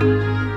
Música